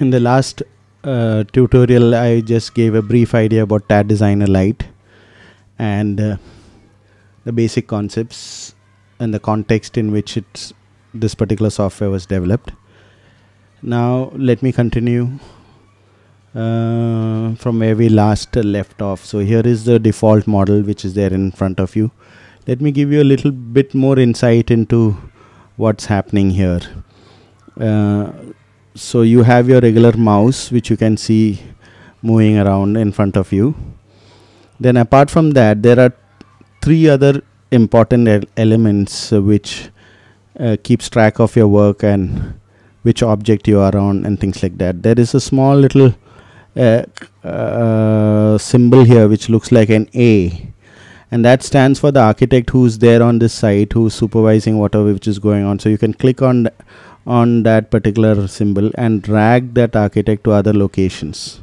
in the last uh, tutorial I just gave a brief idea about TAD Designer Lite and uh, the basic concepts and the context in which it's this particular software was developed. Now let me continue uh, from where we last left off. So here is the default model which is there in front of you. Let me give you a little bit more insight into what's happening here. Uh, so you have your regular mouse which you can see moving around in front of you. Then apart from that there are three other important elements uh, which uh, keeps track of your work and which object you are on and things like that. There is a small little uh, uh, symbol here which looks like an A and that stands for the architect who's there on this site who's supervising whatever which is going on so you can click on on that particular symbol and drag that architect to other locations.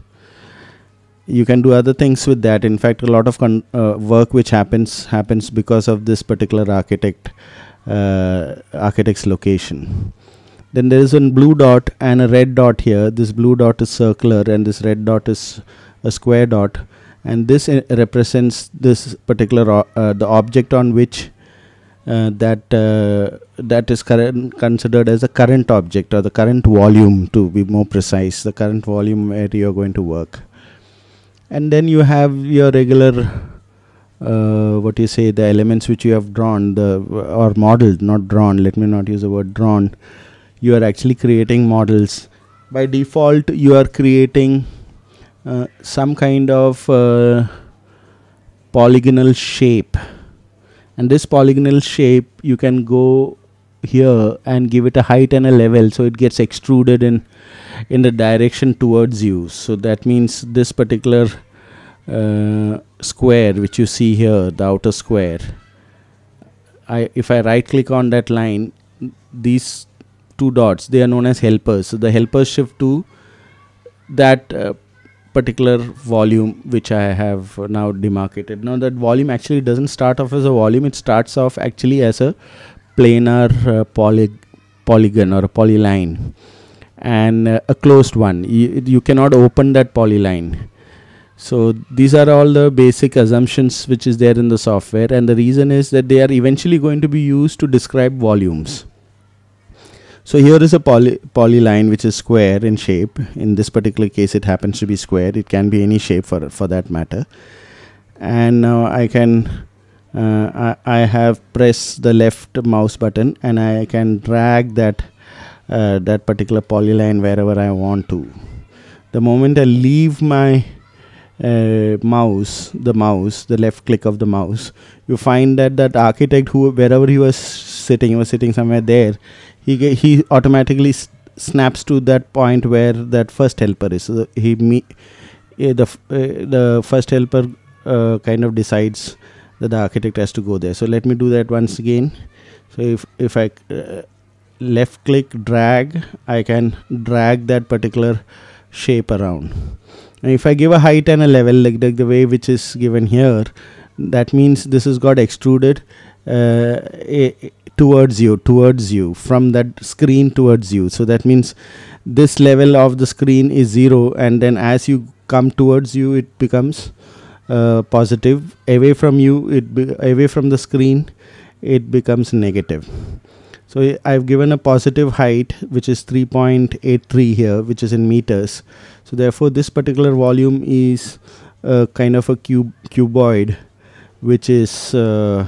You can do other things with that. In fact a lot of uh, work which happens happens because of this particular architect uh, architect's location. Then there is a blue dot and a red dot here. This blue dot is circular and this red dot is a square dot. And this uh, represents this particular uh, the object on which uh, that uh, that is considered as a current object or the current volume to be more precise the current volume where you are going to work. And then you have your regular uh, what you say the elements which you have drawn the or modeled not drawn let me not use the word drawn. You are actually creating models. By default you are creating uh, some kind of uh, polygonal shape and this polygonal shape you can go here and give it a height and a level so it gets extruded in in the direction towards you. So that means this particular uh, square which you see here the outer square I if I right click on that line these two dots they are known as helpers. So the helpers shift to that uh, particular volume which I have now demarcated. Now that volume actually doesn't start off as a volume. It starts off actually as a planar uh, poly polygon or a polyline and uh, a closed one. You, you cannot open that polyline. So these are all the basic assumptions which is there in the software and the reason is that they are eventually going to be used to describe volumes so here is a poly polyline which is square in shape. In this particular case, it happens to be square. It can be any shape for for that matter. And now I can uh, I, I, have pressed the left mouse button and I can drag that uh, that particular polyline wherever I want to. The moment I leave my uh, mouse, the mouse, the left click of the mouse, you find that that architect who wherever he was sitting, he was sitting somewhere there he he automatically snaps to that point where that first helper is. So he me uh, the uh, the first helper uh, kind of decides that the architect has to go there. So let me do that once again. So if if i uh, left click drag i can drag that particular shape around. And if i give a height and a level like the, the way which is given here that means this has got extruded uh, a, towards you towards you from that screen towards you. So that means this level of the screen is zero and then as you come towards you it becomes uh, positive. Away from you it away from the screen it becomes negative. So I've given a positive height which is 3.83 here which is in meters. So therefore this particular volume is a kind of a cube cuboid which is uh, uh,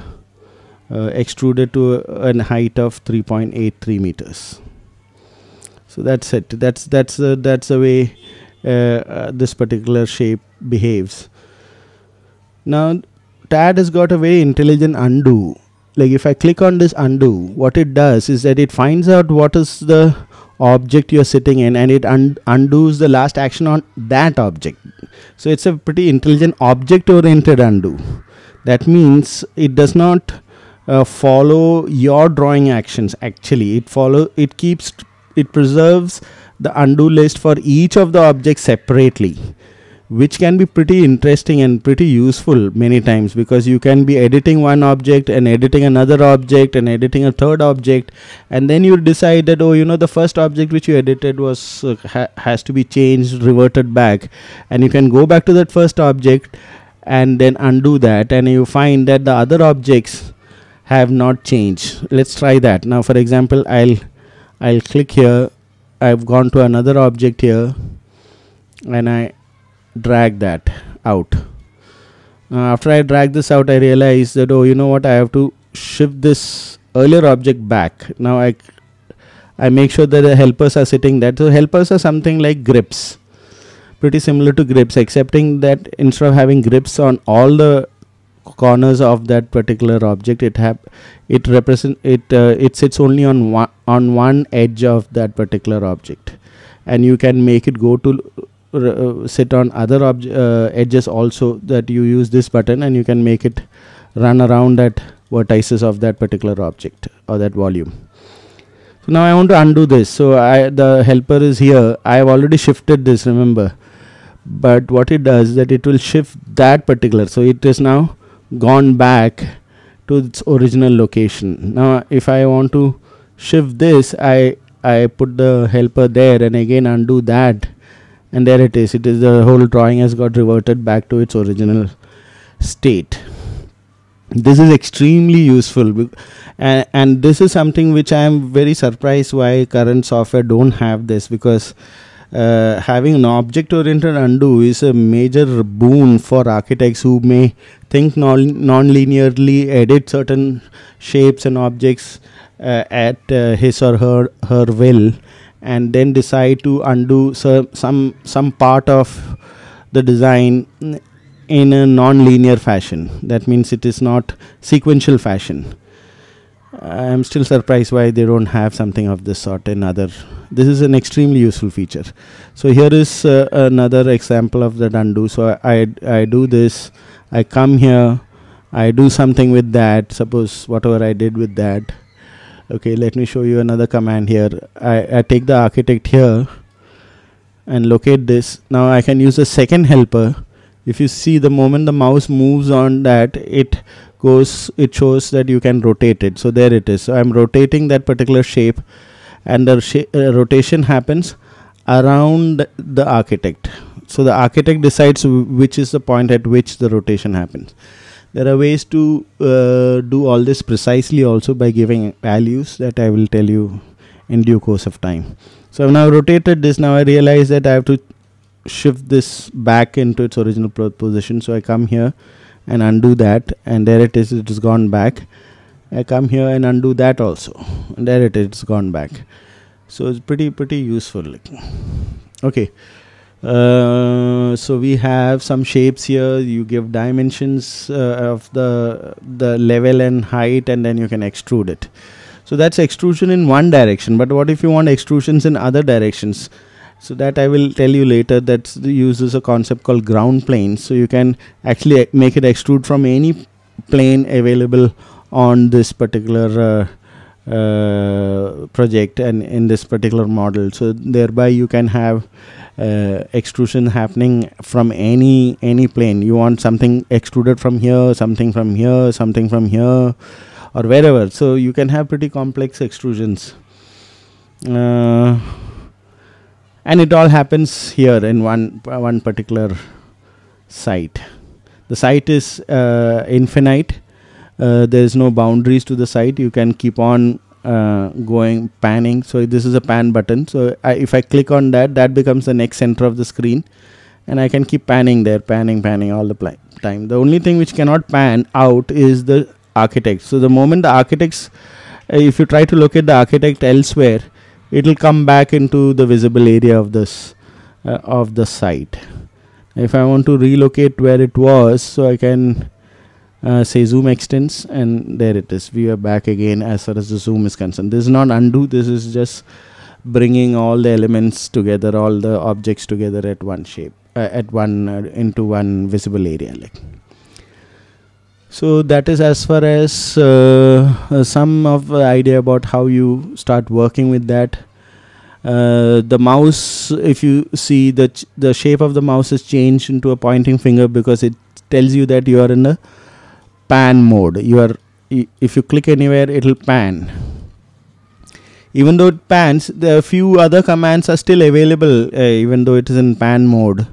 extruded to a, a height of 3.83 meters. So that's it. That's that's the that's the way uh, uh, this particular shape behaves. Now tad has got a very intelligent undo. Like if i click on this undo what it does is that it finds out what is the object you're sitting in and it un undoes the last action on that object. So it's a pretty intelligent object oriented undo. That means it does not uh, follow your drawing actions actually. It follow it keeps it preserves the undo list for each of the objects separately which can be pretty interesting and pretty useful many times because you can be editing one object and editing another object and editing a third object and then you decide that oh you know the first object which you edited was uh, ha has to be changed reverted back and you can go back to that first object and then undo that and you find that the other objects have not changed. Let's try that. Now for example I'll I'll click here. I've gone to another object here and I drag that out. Uh, after I drag this out I realize that oh you know what? I have to shift this earlier object back. Now I I make sure that the helpers are sitting there. So helpers are something like grips. Pretty similar to grips excepting that instead of having grips on all the corners of that particular object it have it represent it uh, it sits only on one on one edge of that particular object. And you can make it go to uh, sit on other uh, edges also that you use this button and you can make it run around that vertices of that particular object or that volume. So now I want to undo this. So I the helper is here. I have already shifted this remember. But what it does that it will shift that particular. So it is now gone back to its original location. Now if I want to shift this I I put the helper there and again undo that and there it is. It is the whole drawing has got reverted back to its original state. This is extremely useful and, and this is something which i am very surprised why current software don't have this because uh, having an object oriented undo is a major boon for architects who may think non non-linearly edit certain shapes and objects uh, at uh, his or her her will and then decide to undo some some part of the design in a non-linear fashion. That means it is not sequential fashion i'm still surprised why they don't have something of this sort in other this is an extremely useful feature. So here is uh, another example of that undo so I, I do this i come here i do something with that suppose whatever i did with that. Okay let me show you another command here. I, I take the architect here and locate this. Now I can use a second helper if you see the moment the mouse moves on that it goes it shows that you can rotate it so there it is so I'm rotating that particular shape and the uh, rotation happens around the architect so the architect decides which is the point at which the rotation happens there are ways to uh, do all this precisely also by giving values that I will tell you in due course of time. So I've now rotated this. Now I realize that I have to shift this back into its original position. So I come here and undo that and there it is. It has gone back. I come here and undo that also and there it is. It's gone back. So it's pretty pretty useful. Okay. Uh, so we have some shapes here you give dimensions uh, of the the level and height and then you can extrude it so that's extrusion in one direction but what if you want extrusions in other directions so that I will tell you later that uses a concept called ground plane. So you can actually make it extrude from any plane available on this particular uh, uh, project and in this particular model. So thereby you can have uh, extrusion happening from any any plane. You want something extruded from here something from here something from here or wherever. So you can have pretty complex extrusions. Uh, and it all happens here in one one particular site. The site is uh, infinite. Uh, there is no boundaries to the site. You can keep on uh, going panning. So this is a pan button. So I, if I click on that that becomes the next center of the screen. And I can keep panning there panning panning all the time. The only thing which cannot pan out is the architect. So the moment the architects if you try to locate the architect elsewhere it will come back into the visible area of this uh, of the site. If I want to relocate where it was so I can uh, say zoom extents and there it is. We are back again as far as the zoom is concerned. This is not undo. This is just bringing all the elements together all the objects together at one shape uh, at one uh, into one visible area like so that is as far as uh, uh, some of the idea about how you start working with that. Uh, the mouse if you see the the shape of the mouse is changed into a pointing finger because it tells you that you are in a pan mode. You are if you click anywhere it will pan. Even though it pans the few other commands are still available uh, even though it is in pan mode.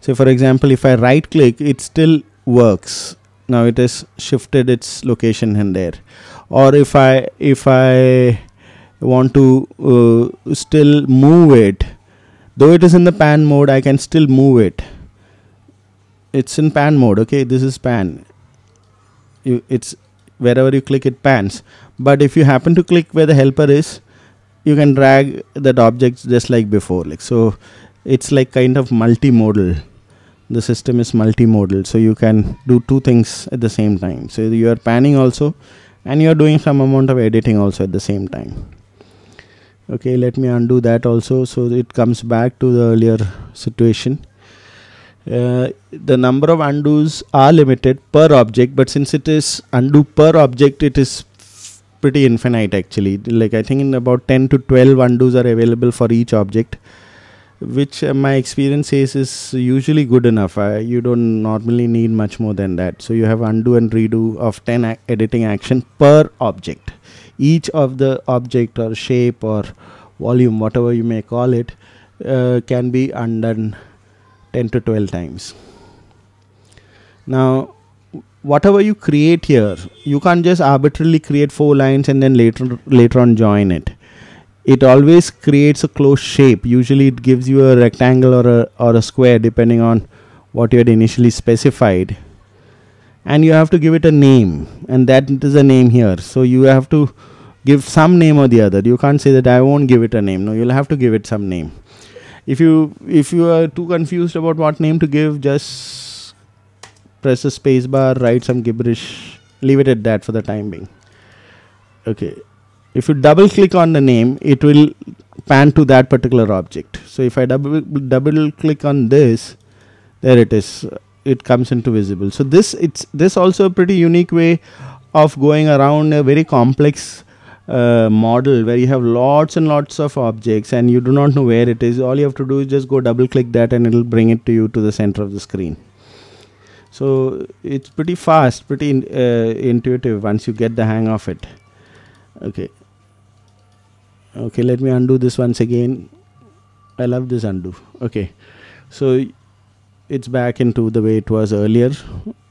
So for example if i right click it still works now it has shifted its location in there. Or if i if i want to uh, still move it though it is in the pan mode I can still move it. It's in pan mode okay? This is pan. You it's wherever you click it pans. But if you happen to click where the helper is you can drag that object just like before. Like so it's like kind of multimodal the system is multimodal so you can do two things at the same time. So you are panning also and you are doing some amount of editing also at the same time. Okay let me undo that also so it comes back to the earlier situation. Uh, the number of undos are limited per object but since it is undo per object it is pretty infinite actually. Like i think in about 10 to 12 undos are available for each object which uh, my experience says is usually good enough. You don't normally need much more than that. So you have undo and redo of 10 editing action per object. Each of the object or shape or volume whatever you may call it uh, can be undone 10 to 12 times. Now whatever you create here you can't just arbitrarily create four lines and then later later on join it it always creates a closed shape. Usually it gives you a rectangle or a or a square depending on what you had initially specified. And you have to give it a name and that is a name here. So you have to give some name or the other. You can't say that i won't give it a name. No you'll have to give it some name. If you if you are too confused about what name to give just press the space bar write some gibberish leave it at that for the time being. Okay if you double click on the name it will pan to that particular object. So if i double double click on this there it is. It comes into visible. So this it's this also a pretty unique way of going around a very complex uh, model where you have lots and lots of objects and you do not know where it is. All you have to do is just go double click that and it will bring it to you to the center of the screen. So it's pretty fast pretty in, uh, intuitive once you get the hang of it. Okay okay let me undo this once again. I love this undo. Okay. So it's back into the way it was earlier.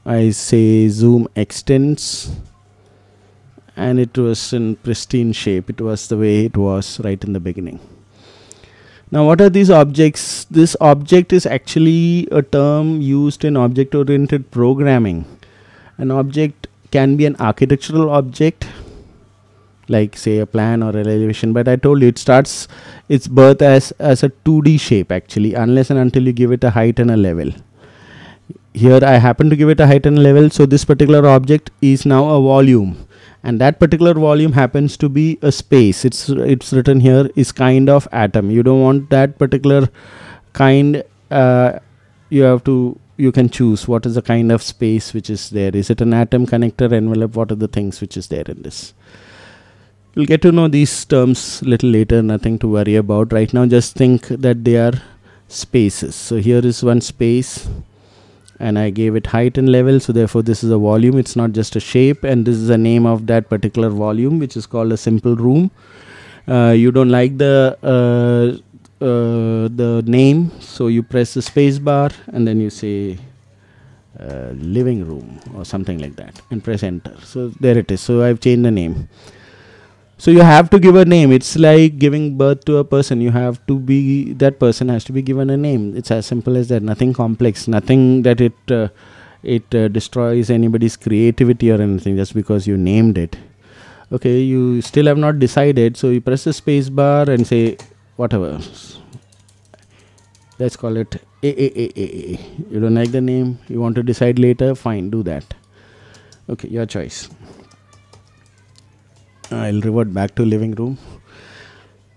I say zoom extents. And it was in pristine shape. It was the way it was right in the beginning. Now what are these objects? This object is actually a term used in object oriented programming. An object can be an architectural object like say a plan or an elevation but i told you it starts its birth as as a 2d shape actually unless and until you give it a height and a level. Here i happen to give it a height and a level so this particular object is now a volume and that particular volume happens to be a space. It's it's written here is kind of atom. You don't want that particular kind uh, you have to you can choose what is the kind of space which is there. Is it an atom connector envelope? What are the things which is there in this We'll get to know these terms little later, nothing to worry about. Right now, just think that they are spaces. So here is one space and I gave it height and level. So therefore, this is a volume. It's not just a shape. And this is the name of that particular volume, which is called a simple room. Uh, you don't like the uh, uh, the name, so you press the space bar and then you say uh, living room or something like that and press enter. So there it is. So I've changed the name so you have to give a name. It's like giving birth to a person. You have to be that person has to be given a name. It's as simple as that. Nothing complex. Nothing that it uh, it uh, destroys anybody's creativity or anything just because you named it. Okay you still have not decided. So you press the space bar and say whatever. Let's call it a a a a a you don't like the name. You want to decide later? Fine do that. Okay your choice I'll revert back to living room.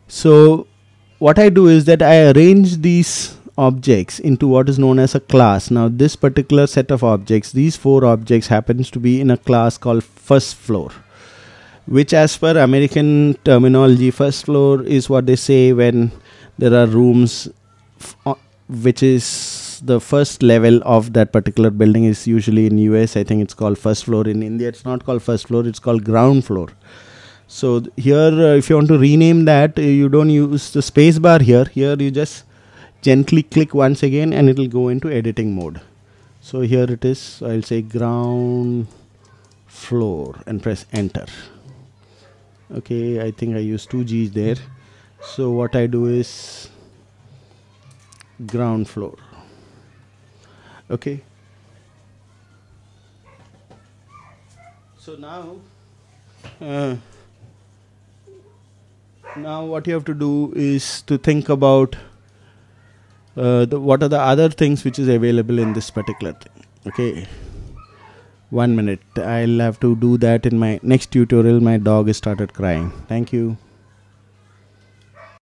So what I do is that I arrange these objects into what is known as a class. Now this particular set of objects, these four objects happens to be in a class called first floor. which as per american terminology first floor is what they say when there are rooms uh, which is the first level of that particular building is usually in us i think it's called first floor in india it's not called first floor it's called ground floor so here uh, if you want to rename that uh, you don't use the space bar here. Here you just gently click once again and it will go into editing mode. So here it is. I'll say ground floor and press enter. Okay i think i use two g's there. So what i do is ground floor. Okay. So now uh, now what you have to do is to think about uh, the, what are the other things which is available in this particular thing. Okay? One minute. I'll have to do that in my next tutorial. My dog started crying. Thank you